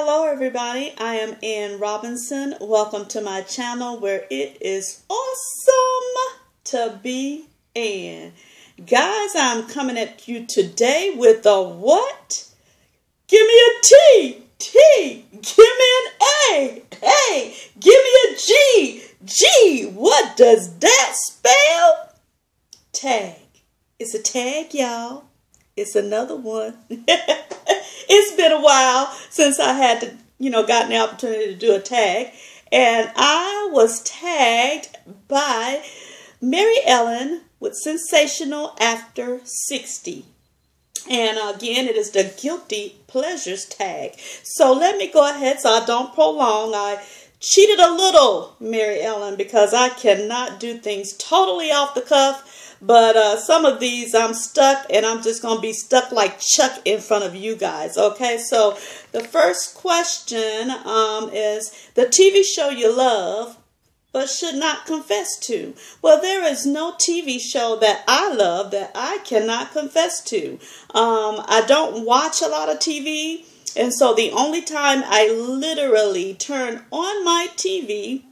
Hello everybody, I am Ann Robinson. Welcome to my channel where it is awesome to be Ann. Guys, I'm coming at you today with a what? Give me a T, T, give me an A, A, give me a G, G. What does that spell? Tag. It's a tag, y'all. It's another one. it's been a while since I had to, you know, gotten the opportunity to do a tag. And I was tagged by Mary Ellen with Sensational After 60. And again, it is the Guilty Pleasures tag. So let me go ahead so I don't prolong. I cheated a little, Mary Ellen, because I cannot do things totally off the cuff but uh, some of these I'm stuck and I'm just going to be stuck like Chuck in front of you guys. Okay, so the first question um, is the TV show you love but should not confess to. Well, there is no TV show that I love that I cannot confess to. Um, I don't watch a lot of TV. And so the only time I literally turn on my TV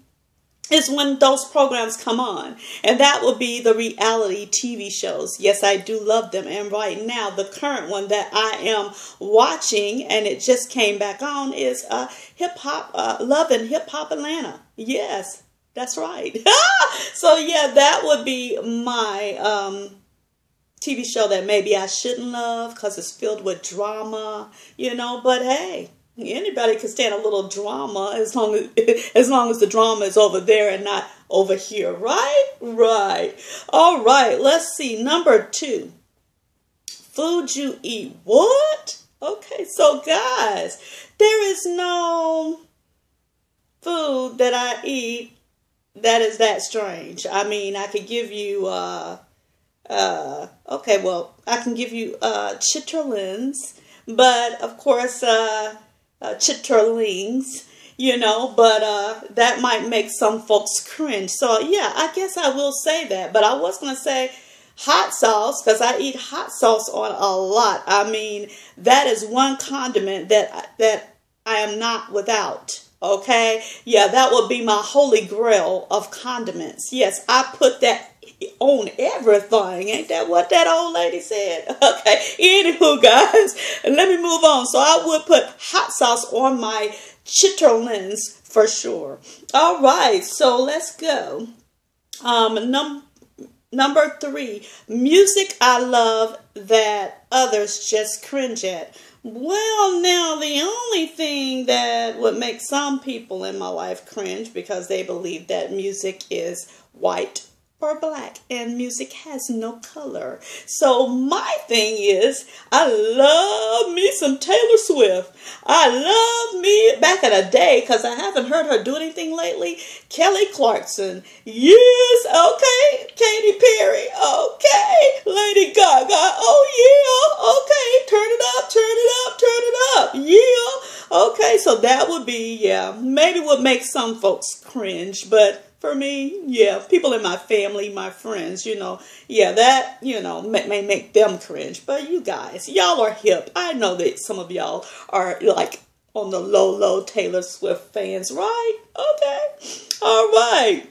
is when those programs come on. And that will be the reality TV shows. Yes, I do love them. And right now, the current one that I am watching, and it just came back on, is uh, Hip Hop, uh, Love and Hip Hop Atlanta. Yes, that's right. so, yeah, that would be my um, TV show that maybe I shouldn't love because it's filled with drama, you know. But hey, anybody can stand a little drama as long as as long as the drama is over there and not over here. Right? Right. All right. Let's see. Number two. Food you eat. What? Okay. So guys there is no food that i eat that is that strange. I mean i could give you uh uh okay well i can give you uh chitterlings but of course uh uh, chitterlings, you know, but uh, that might make some folks cringe. So, yeah, I guess I will say that. But I was going to say hot sauce because I eat hot sauce on a lot. I mean, that is one condiment that, that I am not without. Okay, yeah, that would be my holy grail of condiments. Yes, I put that on everything. Ain't that what that old lady said? Okay. Anywho, guys, let me move on. So I would put hot sauce on my chitterlings for sure. All right. So let's go. Um, num number three, music I love that others just cringe at. Well, now the only thing that would make some people in my life cringe because they believe that music is white or black and music has no color. So my thing is I love me some Taylor Swift. I love me back in the day because I haven't heard her do anything lately. Kelly Clarkson. Yes, okay. Katy Perry. Okay. Lady Gaga. Oh yeah. Okay. Turn it up, turn it up, turn it up. Yeah. Okay, so that would be, yeah, maybe would make some folks cringe, but for me, yeah, people in my family, my friends, you know, yeah, that, you know, may, may make them cringe. But you guys, y'all are hip. I know that some of y'all are like on the low, low Taylor Swift fans, right? Okay. All right.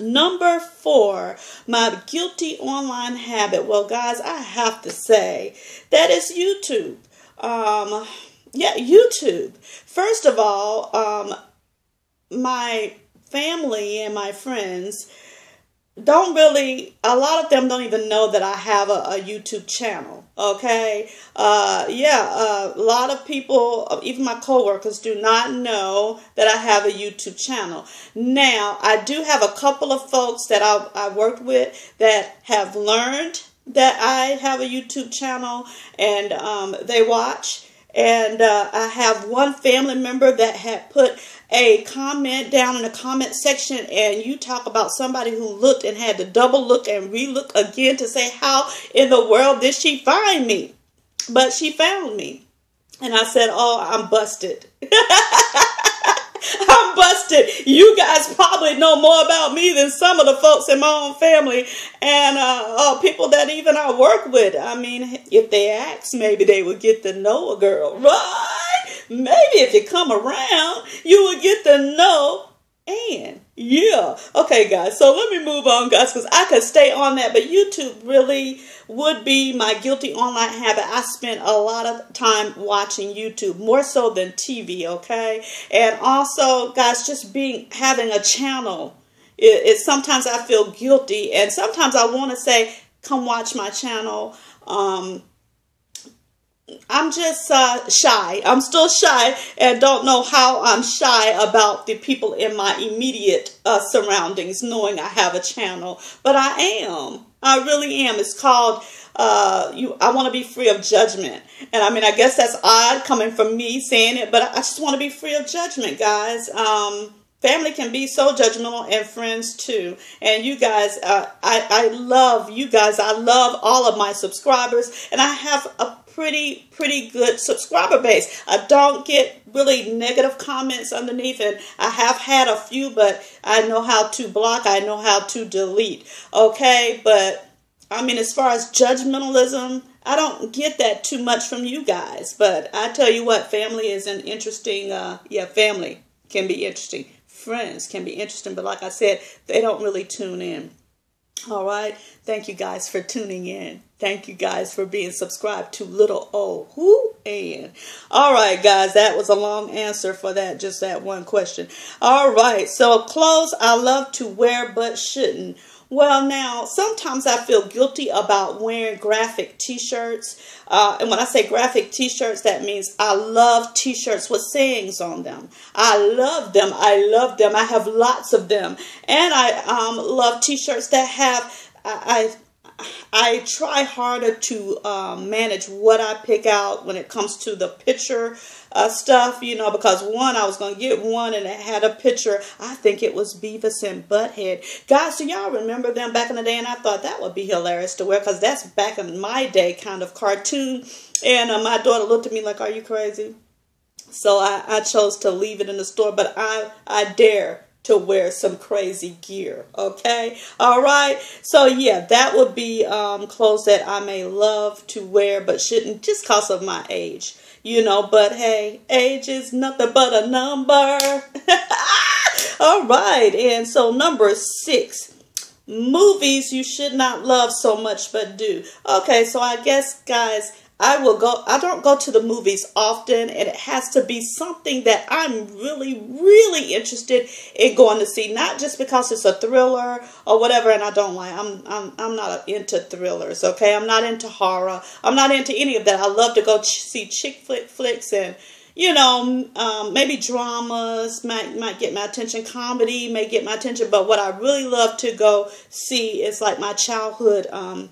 Number four, my guilty online habit. Well, guys, I have to say that is YouTube. Um, yeah, YouTube. First of all, um, my family and my friends don't really a lot of them don't even know that i have a, a youtube channel okay? Uh, yeah uh, a lot of people even my coworkers do not know that i have a youtube channel. Now i do have a couple of folks that i, I worked with that have learned that i have a youtube channel and um, they watch and uh, I have one family member that had put a comment down in the comment section and you talk about somebody who looked and had to double look and relook again to say how in the world did she find me? But she found me. And I said, oh, I'm busted. I'm busted. You guys probably know more about me than some of the folks in my own family and uh, uh, people that even I work with. I mean, if they ask, maybe they would get to know a girl, right? maybe if you come around, you will get to know and yeah. Okay, guys. So let me move on, guys, because I could stay on that, but YouTube really would be my guilty online habit. I spent a lot of time watching YouTube, more so than TV, okay? And also, guys, just being having a channel. It, it sometimes I feel guilty, and sometimes I want to say, come watch my channel. Um, I'm just uh, shy. I'm still shy and don't know how I'm shy about the people in my immediate uh, surroundings knowing I have a channel. But I am. I really am. It's called uh, you. I want to be free of judgment. And I mean, I guess that's odd coming from me saying it, but I just want to be free of judgment, guys. Um, Family can be so judgmental and friends too. And you guys, uh, I, I love you guys. I love all of my subscribers and I have a pretty, pretty good subscriber base. I don't get really negative comments underneath and I have had a few, but I know how to block. I know how to delete. Okay. But I mean, as far as judgmentalism, I don't get that too much from you guys, but I tell you what, family is an interesting, uh, yeah, family can be interesting friends can be interesting, but like I said, they don't really tune in. All right. Thank you guys for tuning in. Thank you guys for being subscribed to Little O Who and. All right, guys, that was a long answer for that, just that one question. All right, so clothes I love to wear but shouldn't. Well, now, sometimes I feel guilty about wearing graphic t-shirts. Uh, and when I say graphic t-shirts, that means I love t-shirts with sayings on them. I love them. I love them. I have lots of them. And I um, love t-shirts that have, I, I I try harder to um, manage what I pick out when it comes to the picture uh, stuff, you know, because one, I was going to get one and it had a picture. I think it was Beavis and Butthead. Guys, do y'all remember them back in the day? And I thought that would be hilarious to wear because that's back in my day kind of cartoon. And uh, my daughter looked at me like, are you crazy? So I, I chose to leave it in the store, but I, I dare to wear some crazy gear. Okay. All right. So yeah, that would be um, clothes that I may love to wear, but shouldn't just because of my age, you know. But hey, age is nothing but a number. All right. And so number six, movies you should not love so much, but do. Okay. So I guess guys, I will go, I don't go to the movies often, and it has to be something that I'm really, really interested in going to see. Not just because it's a thriller or whatever, and I don't like, I'm, I'm, I'm not into thrillers, okay? I'm not into horror. I'm not into any of that. I love to go ch see chick flick flicks and, you know, um, maybe dramas might, might get my attention. Comedy may get my attention, but what I really love to go see is like my childhood, um,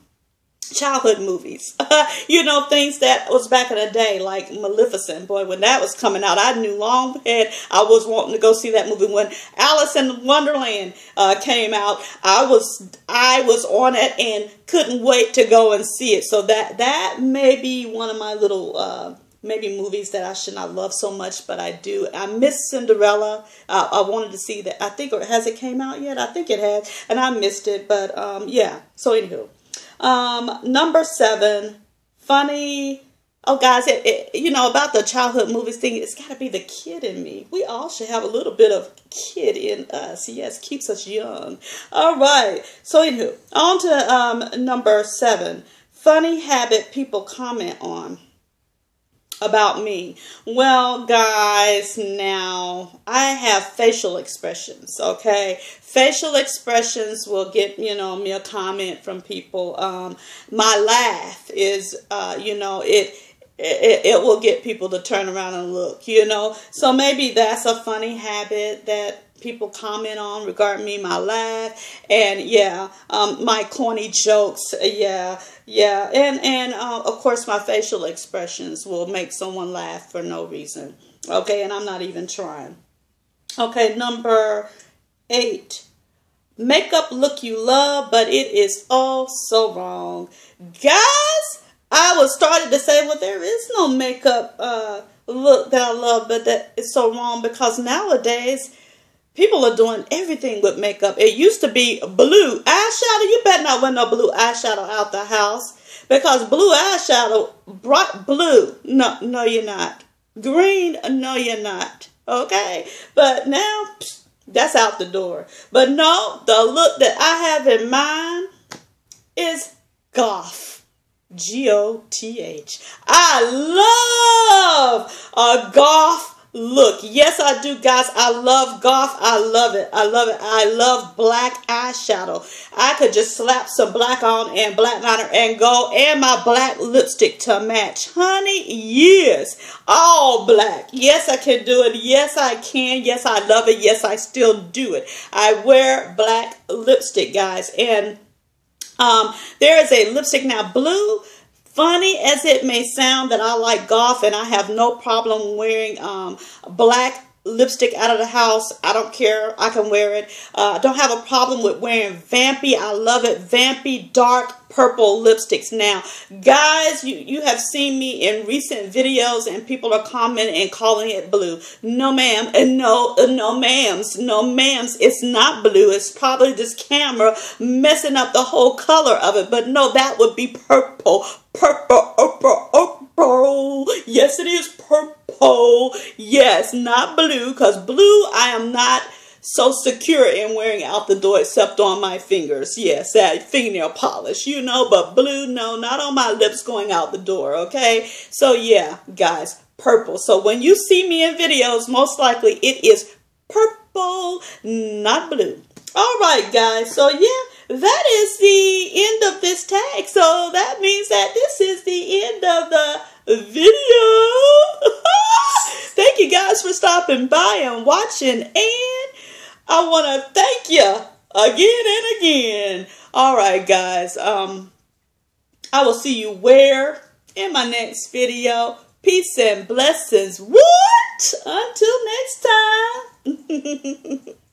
childhood movies. you know, things that was back in the day, like Maleficent. Boy, when that was coming out, I knew long ahead I was wanting to go see that movie. When Alice in Wonderland uh, came out, I was I was on it and couldn't wait to go and see it. So that that may be one of my little uh, maybe movies that I should not love so much, but I do. I miss Cinderella. Uh, I wanted to see that. I think, or has it came out yet? I think it has, and I missed it. But um, yeah. So anywho, um, number seven, funny. Oh, guys, it, it, you know, about the childhood movies thing, it's got to be the kid in me. We all should have a little bit of kid in us. Yes, keeps us young. All right. So, anywho, on to um, number seven. Funny habit people comment on about me. Well, guys, now I have facial expressions, okay? Facial expressions will get, you know, me a comment from people. Um, my laugh is, uh, you know, it, it, it will get people to turn around and look, you know? So maybe that's a funny habit that people comment on regarding me, my laugh, and yeah, um, my corny jokes, yeah, yeah, and and uh, of course my facial expressions will make someone laugh for no reason. Okay, and I'm not even trying. Okay, number eight. Makeup look you love, but it is all so wrong. Guys, I was started to say, well, there is no makeup uh, look that I love, but that is so wrong because nowadays People are doing everything with makeup. It used to be blue eyeshadow. You better not wear no blue eyeshadow out the house because blue eyeshadow, bright blue. No, no, you're not. Green, no, you're not. Okay. But now, that's out the door. But no, the look that I have in mind is goth. G O T H. I love a goth look. Yes, I do, guys. I love goth. I love it. I love it. I love black eyeshadow. I could just slap some black on and black liner and go and my black lipstick to match. Honey, yes. All black. Yes, I can do it. Yes, I can. Yes, I love it. Yes, I still do it. I wear black lipstick, guys. And um, there is a lipstick now, blue funny as it may sound that I like goth and I have no problem wearing um, black lipstick out of the house. I don't care. I can wear it. Uh, I don't have a problem with wearing vampy. I love it. Vampy dark purple lipsticks. Now, guys, you, you have seen me in recent videos and people are commenting and calling it blue. No, ma'am. And no, uh, no, ma'ams. No, ma'ams. It's not blue. It's probably this camera messing up the whole color of it. But no, that would be purple. Purple, purple, purple. Yes, it is purple. Yes, not blue, because blue I am not so secure in wearing out the door except on my fingers. Yes, that fingernail polish, you know, but blue, no, not on my lips going out the door, okay? So yeah, guys, purple. So when you see me in videos, most likely it is purple, not blue. All right, guys. So yeah, that is the end of this tag. So that means that this is the end of the video. Thank you guys for stopping by and watching. And I want to thank you again and again. All right, guys. Um, I will see you where in my next video. Peace and blessings. What? Until next time.